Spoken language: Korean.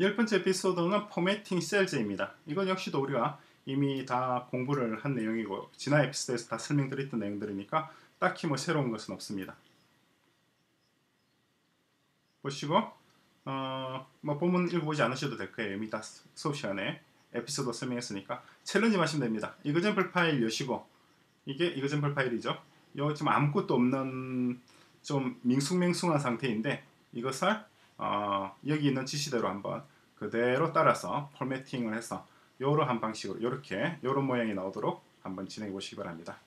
열 번째 에피소드는 Formatting Cells입니다. 이건 역시도 우리가 이미 다 공부를 한 내용이고 지난 에피소드에서 다 설명드렸던 내용들이니까 딱히 뭐 새로운 것은 없습니다. 보시고 어, 뭐 본문 읽어보지 않으셔도 될 거예요. 이미 다 수업 시간에 에피소드 설명했으니까 challenge 하시면 됩니다. example 파일 여시고 이게 example 파일이죠. 요 지금 아무것도 없는 좀 밍숭맹숭한 상태인데 이것을 어, 여기 있는 지시대로 한번 그대로 따라서 포매팅을 해서 요러한 방식으로 이렇게 요런 모양이 나오도록 한번 진행해 보시기 바랍니다.